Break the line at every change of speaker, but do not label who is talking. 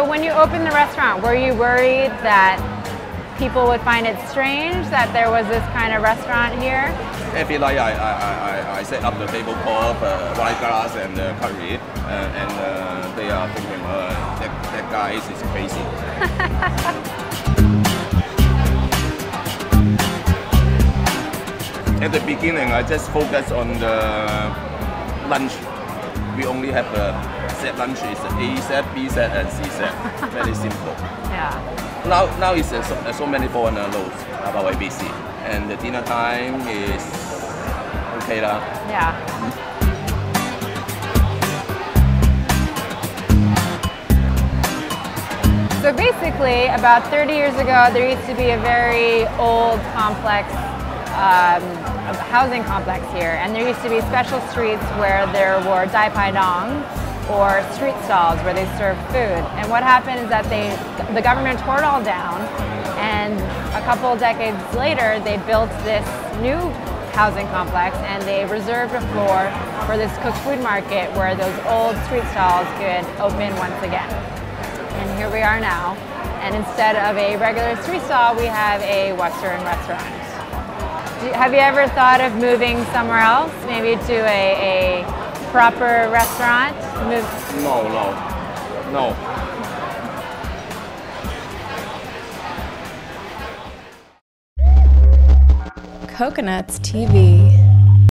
So when you opened the restaurant, were you worried that people would find it strange that there was this kind of restaurant here?
Every night I, I, I, I set up the tablecloth, uh, white glass and uh, curry, uh, and uh, they are thinking, uh, that, that guy is crazy. At the beginning, I just focused on the lunch. We only have a set lunch is A set, B set, and C set. Very simple.
Yeah.
Now, now it's uh, so, uh, many foreigner loads about ABC, and the dinner time is okay lah.
Yeah. So basically, about 30 years ago, there used to be a very old complex, um, housing complex here, and there used to be special streets where there were Dai Pai Dong, or street stalls where they served food. And what happened is that they, the government tore it all down, and a couple decades later, they built this new housing complex and they reserved a floor for this cooked food market where those old street stalls could open once again. And here we are now. And instead of a regular street stall, we have a Western restaurant. Have you ever thought of moving somewhere else, maybe to a, a proper restaurant? Move
No, no, no.
Coconuts TV.